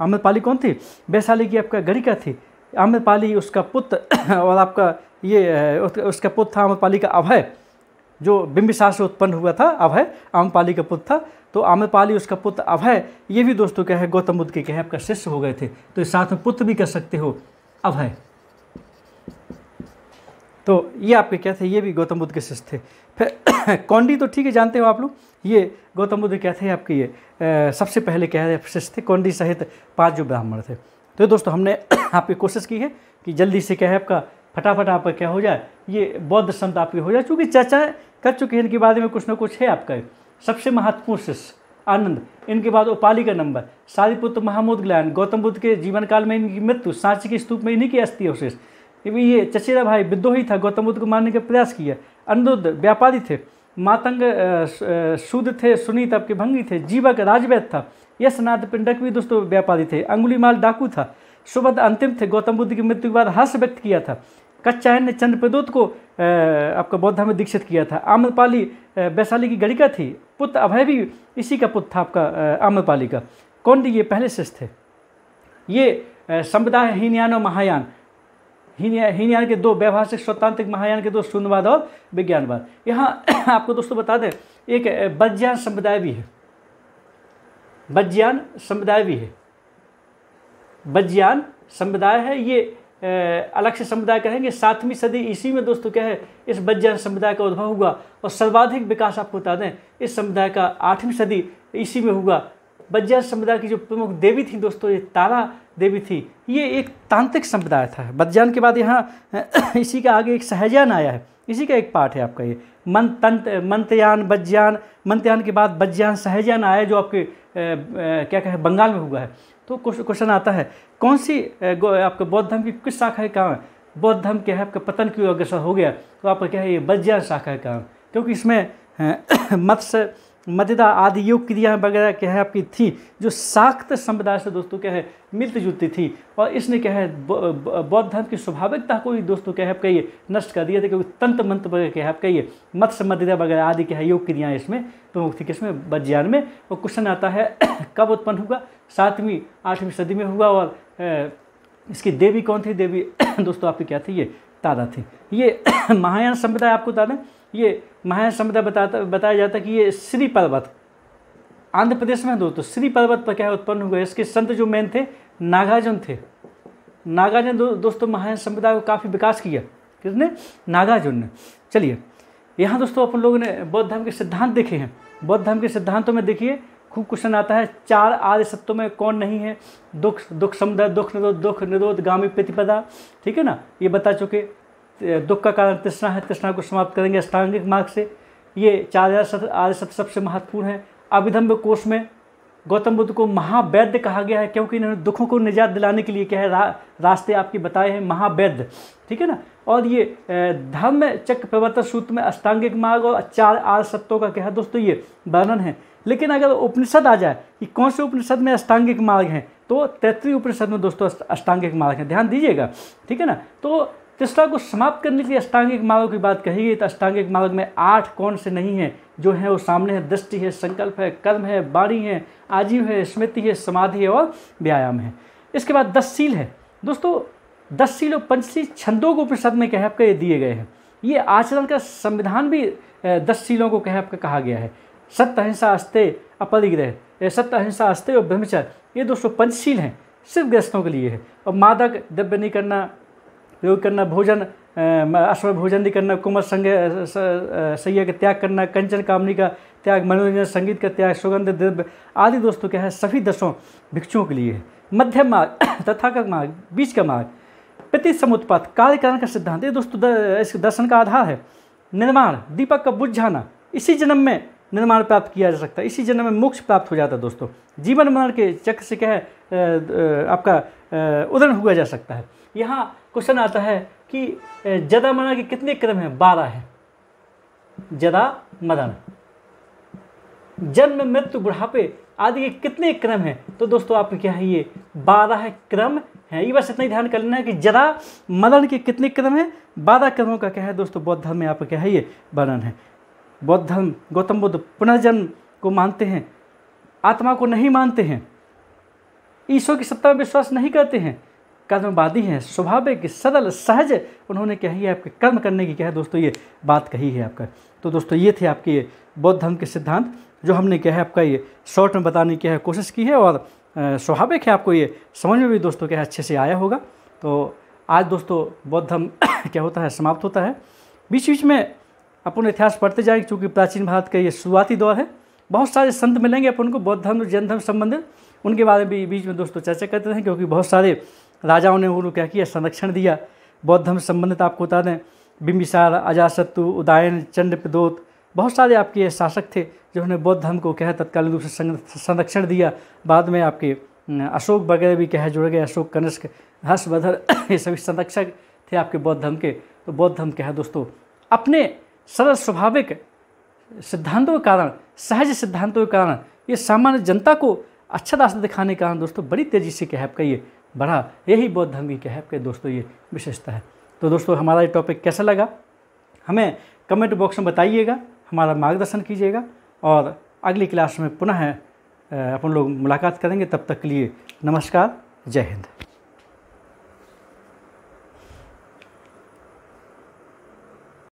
[SPEAKER 1] आम्रपाली कौन थी? वैशाली की आपका गणिका थी। आमिर पाली उसका पुत्र और आपका ये उसका पुत्र था आम्रपाली का अभय, जो बिंबिसार से उत्पन्न हुआ था, अभय आम्रपाली का पुत्र था। तो आम्रपाली उसका पुत्र अभय, ये भी दोस्तों क्या है, गौतम बुद्ध के क्या है, आपका शिष्य हो गए थे। तो इस साथ में पुत्र भी कर सकते हो, अभय। तो ये आपके क्या थे? ये भी गौतम बुद्ध के शिष्य थे। फिर कौंडी तो ठीक है, जानते हो आप लोग? ये गौतम बुद्ध क्या थे आपके ये सबसे पहले क्या है शिष्य थे कौंडी सहित पाँच जो ब्राह्मण थे। तो दोस्तों, हमने आपकी कोशिश की है कि जल्दी से क्या है आपका, फटाफट आपका क्या हो जाए। ये बौद्ध संत आपकी हो जाए, चूँकि चर्चा कर चुके हैं, इनके बारे में कुछ ना कुछ है आपका सबसे महत्वपूर्ण शिष्य आनंद, इनके बाद उपाली का नंबर, सारीपुत्र महामूद ग्लैन गौतम बुद्ध के जीवन काल में इनकी मृत्यु, सांची के स्तूप में इन्हीं की अस्थि अवशेष ये चचेरा भाई विद्रोही था, गौतम बुद्ध को मारने का प्रयास किया। अनुरुद्ध व्यापारी थे। मातंग शुद्ध थे, सुनीत आपके भंगी थे जीवक राजवैद था। यशनाथ पिंडक भी दोस्तों व्यापारी थे अंगुलीमाल डाकू था। सुबद अंतिम थे, गौतम बुद्ध की मृत्यु के बाद हर्ष व्यक्त किया था। कच्चायन ने चंद्र प्रदोत को आपका बौद्ध में दीक्षित किया था। आम्रपाली वैशाली की गणिका थी। पुत्र अभय भी इसी का पुत्र था आपका आम्रपाली का। कौन ये? पहले शिष्य थे। ये समुदाय हीनयान और महायान। हीनयान के दो व्यवहारिक स्वतांत्रिक महायान के दो शून्यवाद और विज्ञानवाद। यहाँ आपको दोस्तों बता दें, एक बज्ञान समुदाय भी है। बज्ञान समुदाय भी है। बज्ञान समुदाय है, ये अलग से समुदाय कहेंगे, सातवीं सदी ईसी में दोस्तों क्या है, इस बज्जन समुदाय का उद्भव हुआ। और सर्वाधिक विकास आपको बता दें, इस समुदाय का आठवीं सदी ईसी में हुआ। बज्जन समुदाय की जो प्रमुख देवी थी दोस्तों, ये तारा देवी थी, ये एक तांत्रिक समुदाय था। बज्जान के बाद यहाँ, इसी का आगे एक सहजान आया है। इसी का एक पार्ट है आपका ये। मन तंत्र मंत्रयान बज्जान मंत्रयान के बाद बज्जान सहजान आया जो आपके क्या कहे, बंगाल में हुआ है। तो क्वेश्चन आता है, कौन सी आपके बौद्ध धर्म की किस शाखा है, कहाँ बौद्ध धर्म क्या है? आपका पतन क्यों अग्रसर हो गया। तो आपका क्या है, ये बज्जान शाखा है, कहाँ? क्योंकि इसमें मत्स्य मदिदा आदि योग क्रिया वगैरह क्या है आपकी थी, जो साख्त समुदाय से दोस्तों क्या है, मिलती जुलती थी। और इसने क्या है बौद्ध धर्म की स्वाभाविकता को ही दोस्तों क्या है, आपका ये नष्ट कर दिया। था क्योंकि तंत्र मंत्र वगैरह क्या है आपका ये, मत्स्य मदिदा वगैरह आदि क्या है, योग क्रियाएँ इसमें, प्रमुख थी किसमें? बज्ञान में। और क्वेश्चन आता है, कब उत्पन्न हुआ? सातवीं, आठवीं सदी में हुआ और इसकी देवी कौन थी? देवी, दोस्तों आपकी क्या थी? ये, तारा थी। ये महायान संप्रदाय आपको बता दें, ये महायान समुदाय बताता बताया जाता है कि ये श्री पर्वत आंध्र प्रदेश में दोस्तों श्री पर्वत पर क्या उत्पन्न हुआ? इसके संत जो मेन थे नागार्जुन थे। नागार्जुन दो, दोस्तों महायान समुदाय को काफ़ी विकास किया। किसने? नागार्जुन ने। चलिए यहाँ दोस्तों अपन लोगों ने बौद्ध धर्म के सिद्धांत देखे हैं। बौद्ध धर्म के सिद्धांतों में देखिए खूब क्वेश्चन आता है चार आर्य सत्यों में कौन नहीं है? दुख दुख समुदाय दुख निरोध दुख निरोध गामी प्रतिपदा ठीक है ना? ये बता चुके। दुख का कारण तृष्णा है तृष्णा को समाप्त करेंगे अष्टांगिक मार्ग से। ये चार हज़ार सत्र आर्य सत्य सबसे महत्वपूर्ण है। अभिधम्ब कोष में गौतम बुद्ध को महावैद्य कहा गया है क्योंकि इन्होंने दुखों को निजात दिलाने के लिए क्या है रा, रास्ते आपके बताए हैं महावैद्य। ठीक है ना? और ये धर्म चक्र प्रवर्तन सूत्र में अष्टांगिक मार्ग और चार आर सत्यों का क्या है दोस्तों ये वर्णन है। लेकिन अगर उपनिषद आ जाए कि कौन से उपनिषद में अष्टांगिक मार्ग हैं? तो तैतृय उपनिषद में दोस्तों अष्टांगिक मार्ग है। ध्यान दीजिएगा। ठीक है ना? तो तिस्टा को समाप्त करने के लिए अष्टांगिक मार्ग की बात कही गई तो अष्टांगिक मार्ग में आठ कौन से नहीं है, जो है वो सामने है, दृष्टि है, संकल्प है, कर्म है बाणी है, आजीव है, स्मृति है, समाधि है और व्यायाम है। इसके बाद दस सील है। दोस्तों, दस सील और पंचशील छंदों को उपनिषद में कह आपका ये दिए गए हैं। ये आचरण का संविधान भी दस सीलों को कह आपका कहा गया है। सत्य अहिंसा अस्ते, अपरिग्रह सत्य अहिंसा अस्ते और ब्रह्मचर्य, ये दोस्तों पंचशील हैं, सिर्फ़ ग्रस्तों के लिए है। और मादक, द्रव्य नहीं करना प्रयोग करना, भोजन अश्व भोजन नहीं करना कुमर संग सैया का त्याग करना, कंचन कामनी का त्याग, मनोरंजन, संगीत का त्याग, सुगंध, द्रव्य आदि दोस्तों क्या है, सभी दसों भिक्षुओं के लिए है। मध्यम मार्ग, तथा का मार्ग, बीच का मार्ग, प्रति समुत्पात कार्यकरण का सिद्धांत। ये दोस्तों इस दर्शन का आधार है। निर्माण, दीपक का बुझ जाना इसी जन्म में निर्माण प्राप्त किया जा सकता है। इसी जन्म में मोक्ष प्राप्त हो जाता है दोस्तों। जीवन मरण के चक्र से क्या है आपका उदरण हुआ जा सकता है। यहाँ क्वेश्चन आता है कि जदा मरण के कितने क्रम हैं? बारह हैं। जदा, मदन। जन्म, मृत्यु, बुढ़ापे आदि के कितने क्रम हैं? तो दोस्तों, आपके क्या है ये? बारह क्रम हैं। ये बस इतना ही ध्यान कर लेना है कि जरा मदन के कितने क्रम हैं? बारह क्रमों का क्या है दोस्तों? बौद्ध धर्म में आपका क्या है ये? वर्णन है। बौद्ध धर्म, गौतम बुद्ध पुनर्जन्म को मानते हैं। आत्मा को नहीं मानते हैं। ईश्वर की सत्ता में विश्वास नहीं करते हैं। कर्मवादी हैं स्वाभाविक सरल सहज उन्होंने क्या है आपके कर्म करने की। क्या है दोस्तों, ये बात कही है आपका। तो दोस्तों, ये थे आपके बौद्ध धर्म के सिद्धांत, जो हमने क्या है आपका ये शॉर्ट में बताने की है, कोशिश की है और स्वाभाविक है आपको ये समझ में भी दोस्तों क्या अच्छे से आया होगा। तो आज दोस्तों बौद्ध धर्म क्या होता है, समाप्त होता है। बीच बीच में अपन इतिहास पढ़ते जाएँगे क्योंकि प्राचीन भारत का ये शुरुआती दौर है। बहुत सारे संत मिलेंगे अपन को, बौद्ध धर्म जैन धर्म संबंधित। उनके बारे में भी बीच में दोस्तों चर्चा करते रहें, क्योंकि बहुत सारे राजाओं ने उन्होंने क्या किया? संरक्षण दिया। बौद्ध धर्म संबंधित आपको बता दें बिम्बिसार अजाशत्रु उदायन चंड प्रदोत बहुत सारे आपके शासक थे जिन्होंने बौद्ध धर्म को क्या है, तत्कालीन रूप से संरक्षण दिया। बाद में आपके अशोक वगैरह भी क्या जुड़ गए, अशोक कनिष्क, हर्षवर्धन, ये सभी संरक्षक थे आपके बौद्ध धर्म के। तो बौद्ध धर्म क्या है दोस्तों? अपने सरल स्वाभाविक सिद्धांतों के कारण, सहज सिद्धांतों के कारण, ये सामान्य जनता को अच्छा रास्ता दिखाने के कारण दोस्तों, बड़ी तेज़ी से क्या है आपका ये बढ़ा। यही बौद्ध धर्म की क्या है आपके दोस्तों ये विशेषता है। तो दोस्तों, हमारा ये टॉपिक कैसा लगा? हमें कमेंट बॉक्स में बताइएगा, हमारा मार्गदर्शन कीजिएगा और अगली क्लास में पुनः अपन लोग मुलाकात करेंगे। तब तक के लिए नमस्कार, जय हिंद।